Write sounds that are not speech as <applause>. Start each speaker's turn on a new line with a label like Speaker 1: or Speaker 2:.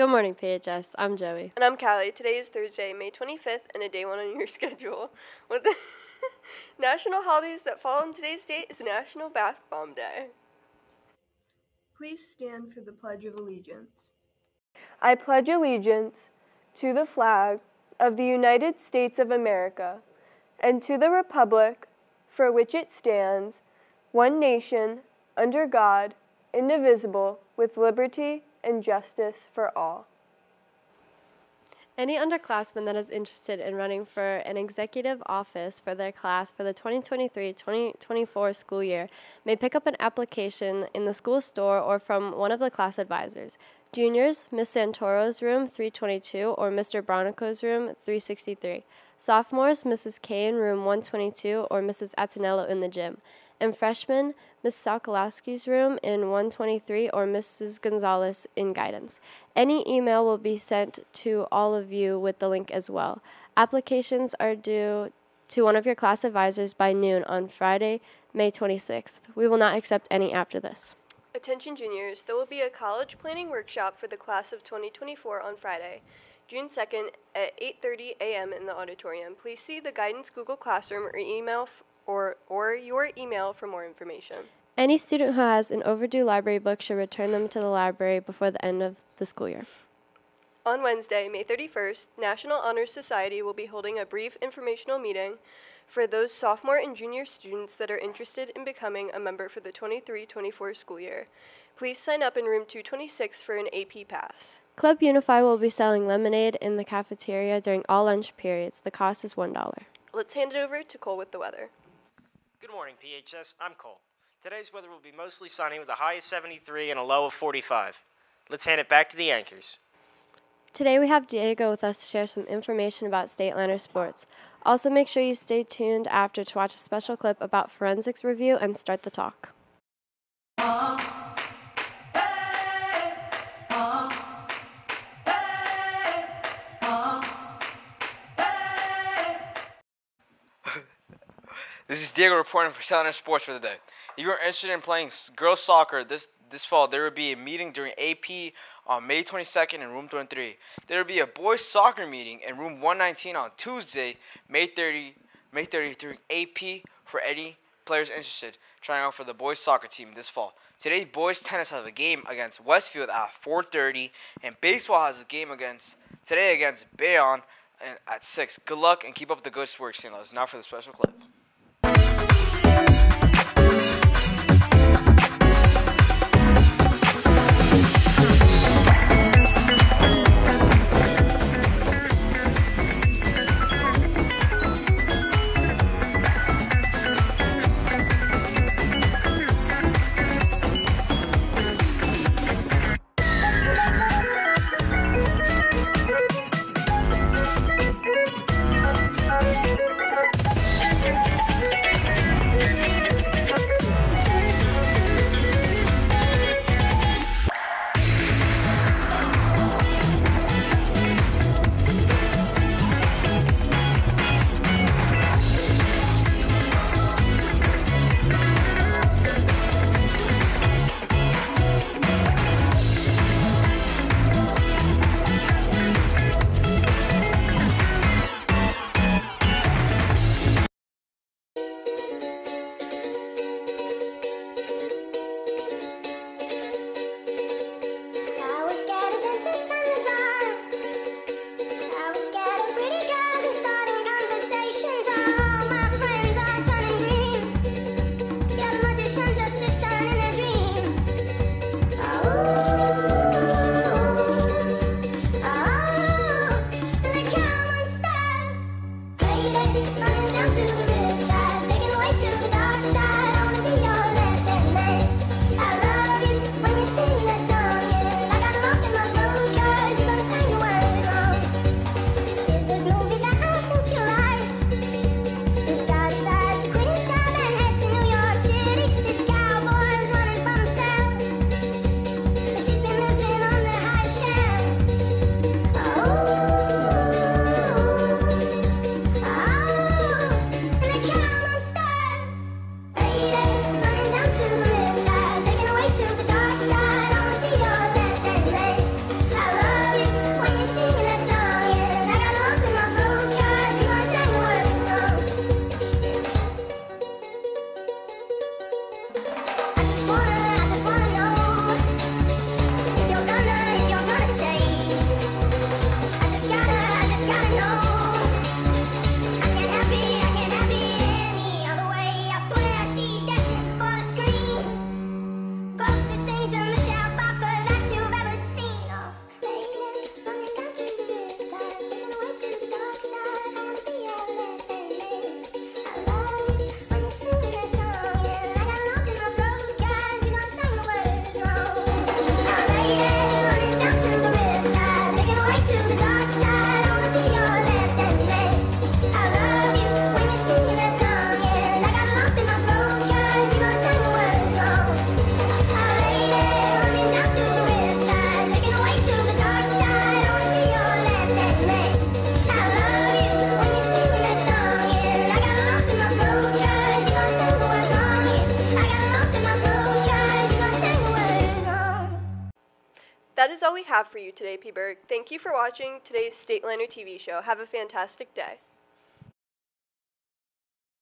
Speaker 1: Good morning, PHS. I'm Joey.
Speaker 2: And I'm Callie. Today is Thursday, May 25th, and a day one on your <laughs> schedule. One of the <laughs> national holidays that fall on today's date is National Bath Bomb Day.
Speaker 3: Please stand for the Pledge of Allegiance.
Speaker 2: I pledge allegiance to the flag of the United States of America and to the republic for which it stands, one nation, under God, indivisible, with liberty and justice for all.
Speaker 1: Any underclassman that is interested in running for an executive office for their class for the 2023 2024 school year may pick up an application in the school store or from one of the class advisors. Juniors, Miss Santoro's room 322 or Mr. Bronico's room 363. Sophomores, Mrs. K in room 122 or Mrs. Atinello in the gym. And freshmen, Ms. Sokolowski's room in 123 or Mrs. Gonzalez in guidance. Any email will be sent to all of you with the link as well. Applications are due to one of your class advisors by noon on Friday, May 26th. We will not accept any after this.
Speaker 2: Attention juniors, there will be a college planning workshop for the class of 2024 on Friday. June 2nd at 8:30 a.m. in the auditorium. Please see the guidance Google Classroom or email or or your email for more information.
Speaker 1: Any student who has an overdue library book should return them to the library before the end of the school year.
Speaker 2: On Wednesday, May 31st, National Honor Society will be holding a brief informational meeting for those sophomore and junior students that are interested in becoming a member for the 23-24 school year. Please sign up in room 226 for an AP pass.
Speaker 1: Club Unify will be selling lemonade in the cafeteria during all lunch periods. The cost is $1.
Speaker 2: Let's hand it over to Cole with the weather.
Speaker 4: Good morning, PHS. I'm Cole. Today's weather will be mostly sunny with a high of 73 and a low of 45. Let's hand it back to the anchors.
Speaker 1: Today we have Diego with us to share some information about Stateliner sports. Also, make sure you stay tuned after to watch a special clip about forensics review and start the talk.
Speaker 5: This is Diego reporting for Stateliner Sports for the day. If you are interested in playing girls soccer this this fall, there will be a meeting during AP on May 22nd in room 23. There will be a boys soccer meeting in room 119 on Tuesday, May 30, May 30 during AP for any players interested trying out for the boys soccer team this fall. Today, boys tennis has a game against Westfield at 4:30, and baseball has a game against today against Bayonne and- at 6. Good luck and keep up the good work, Stateliners. Now for the special clip.
Speaker 6: That
Speaker 2: is all we have for you today, P-burg. Thank you for watching today's Stateliner TV show. Have a fantastic day.